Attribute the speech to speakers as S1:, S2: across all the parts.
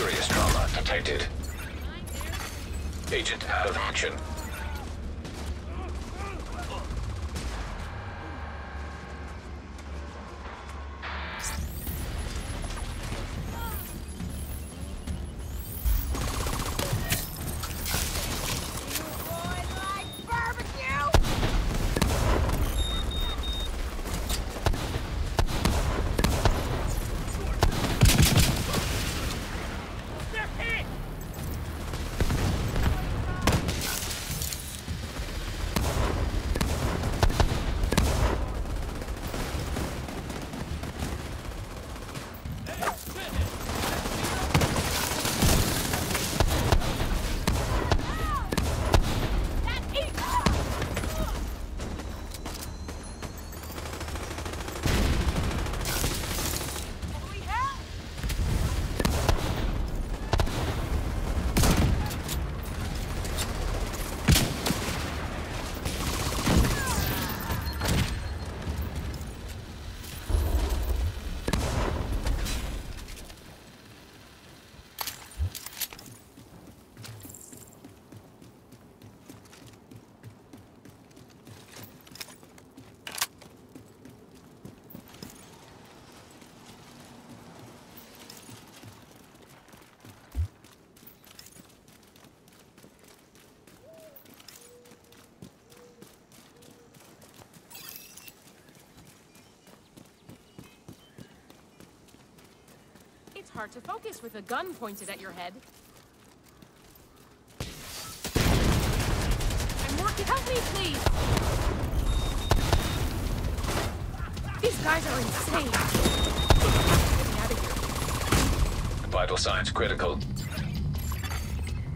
S1: Serious trauma detected. Agent out of action.
S2: Hard to focus with a gun pointed at your head. I'm working. Help me, please! These guys are insane! Out of here.
S1: Vital signs critical.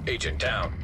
S1: Agent down.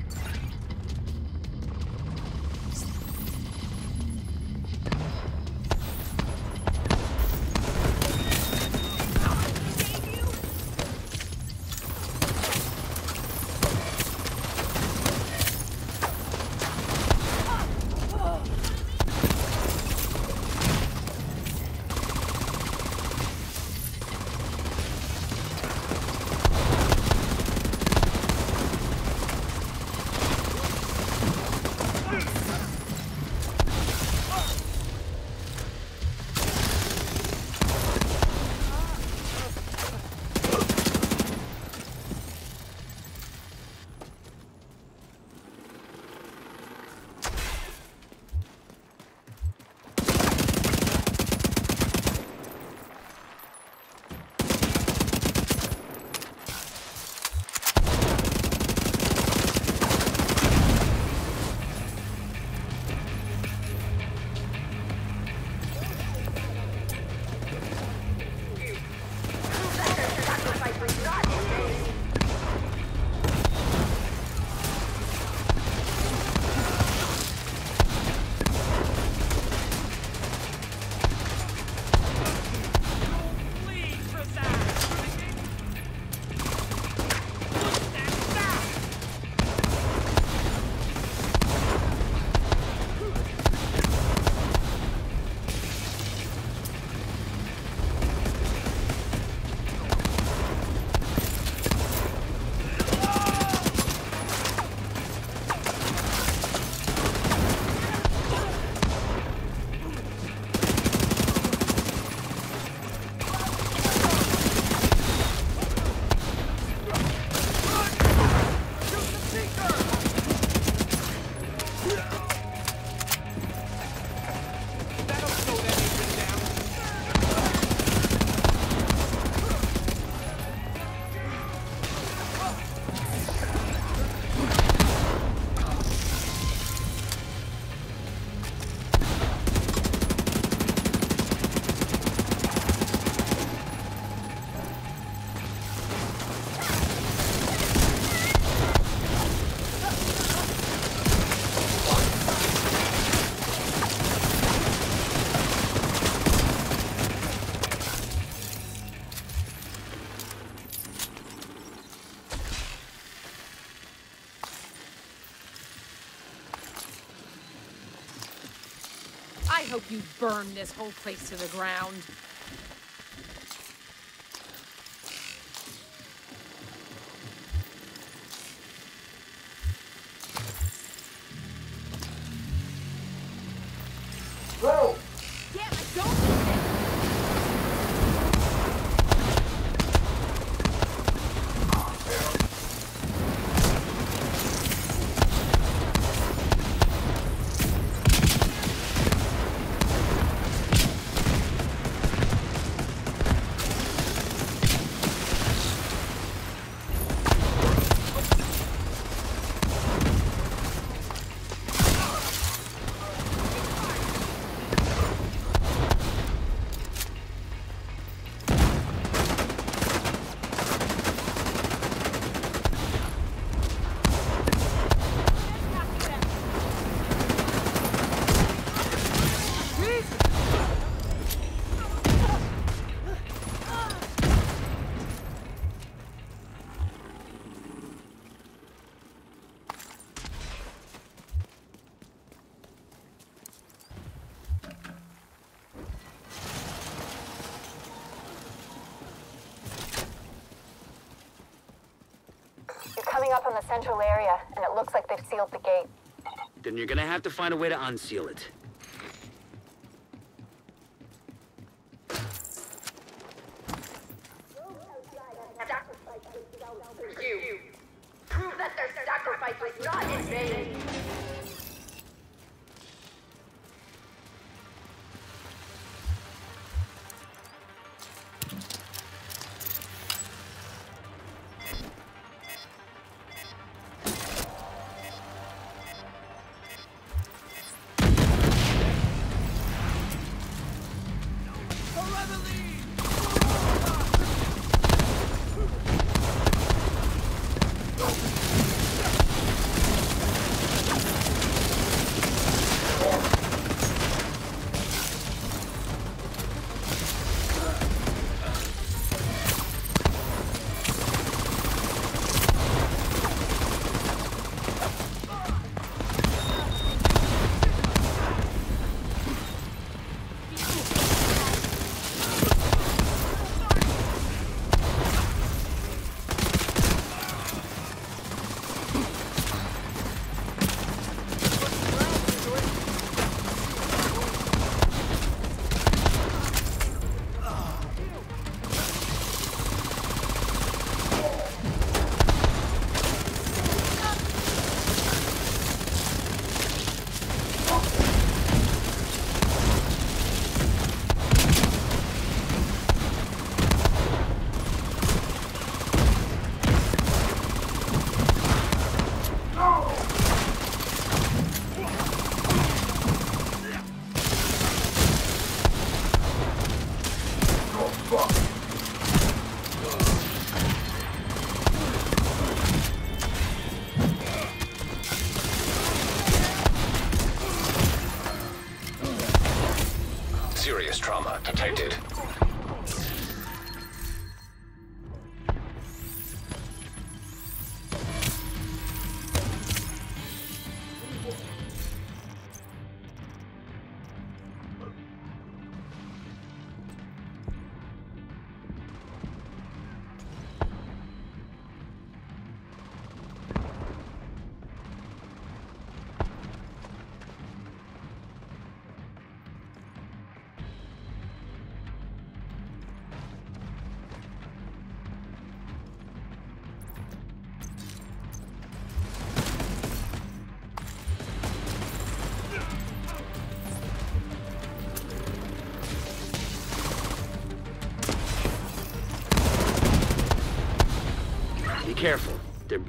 S2: Burn this whole place to the ground.
S3: Coming up on the central area, and it looks like they've sealed the gate.
S4: Then you're gonna have to find a way to unseal it.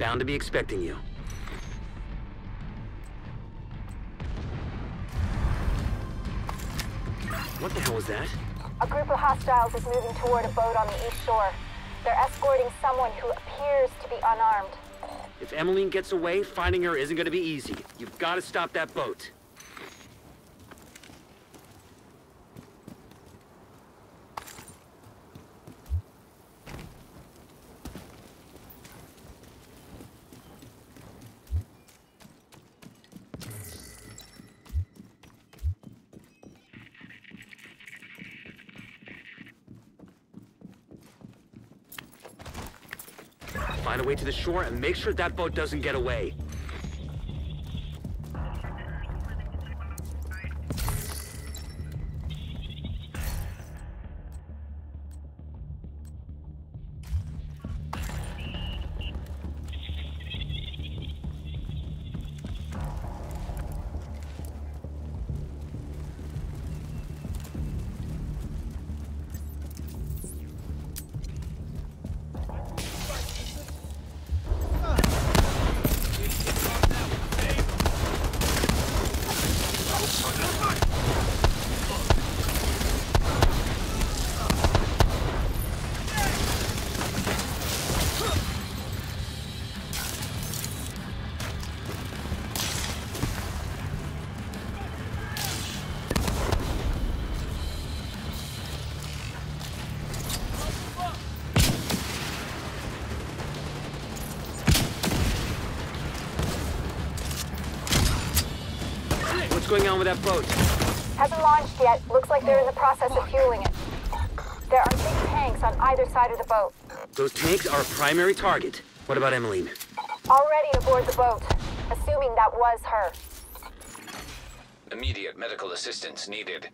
S4: Bound to be expecting you. What the hell was that?
S3: A group of hostiles is moving toward a boat on the east shore. They're escorting someone who appears to be unarmed.
S4: If Emmeline gets away, finding her isn't gonna be easy. You've gotta stop that boat. Find a way to the shore and make sure that boat doesn't get away. What's that boat?
S3: Hasn't launched yet. Looks like they're in the process of fueling it. There are big tanks on either side of the boat.
S4: Those tanks are a primary target. What about Emmeline?
S3: Already aboard the boat, assuming that was her.
S1: Immediate medical assistance needed.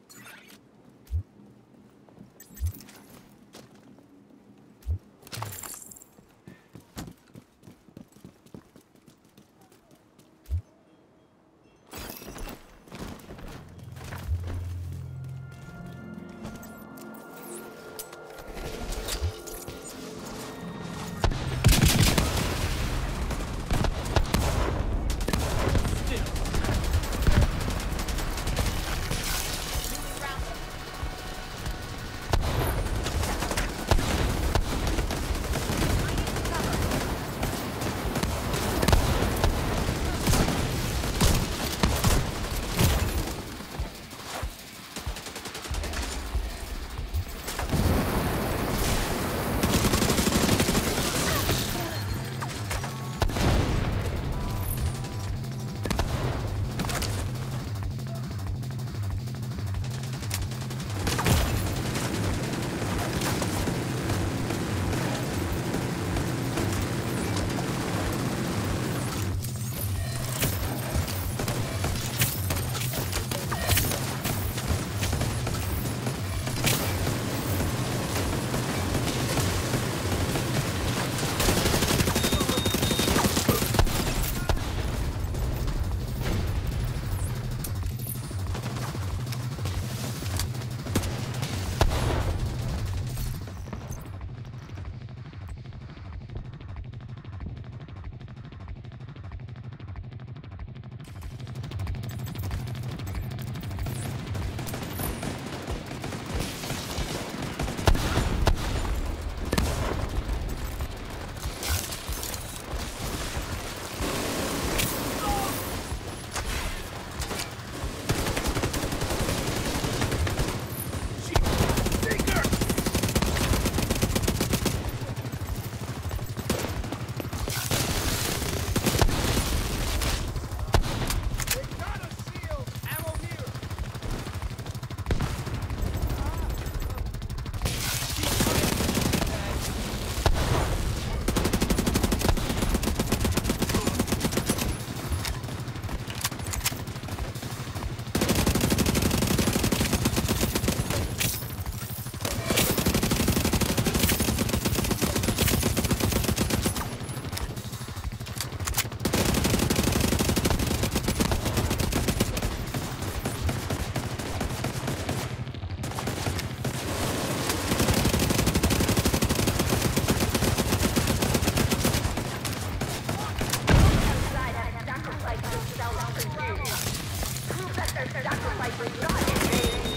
S5: Sacrifice was not in vain.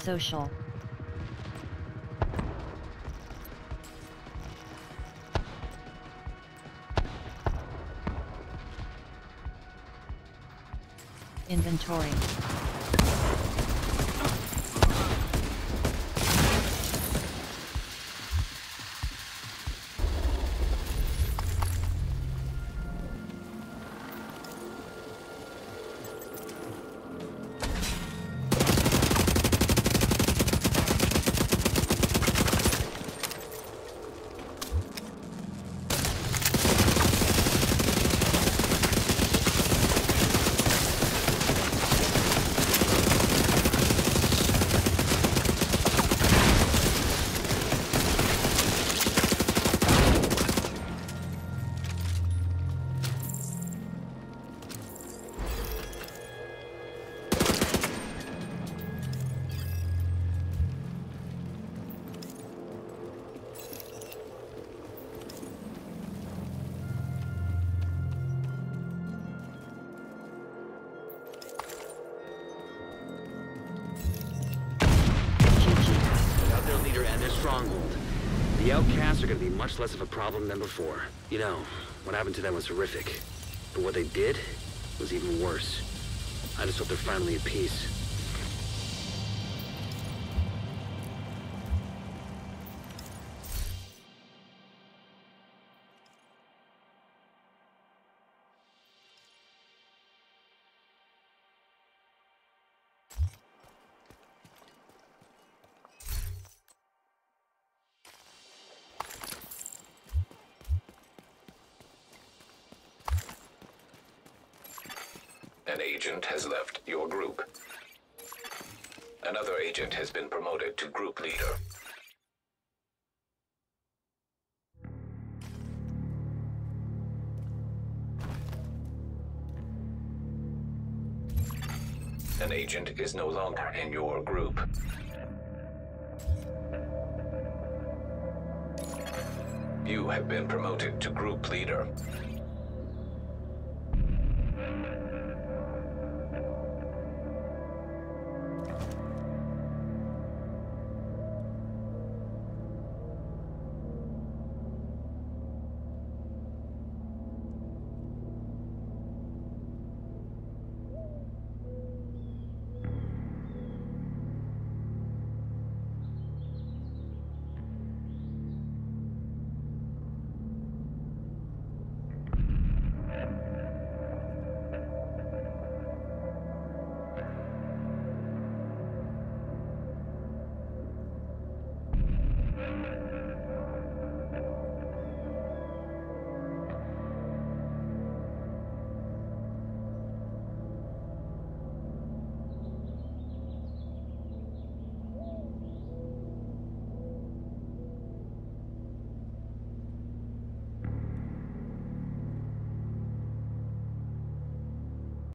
S6: Social. Inventory.
S4: Less of a problem than before. You know, what happened to them was horrific. But what they did was even worse. I just hope they're finally at peace.
S1: An agent has left your group. Another agent has been promoted to group leader. An agent is no longer in your group. You have been promoted to group leader.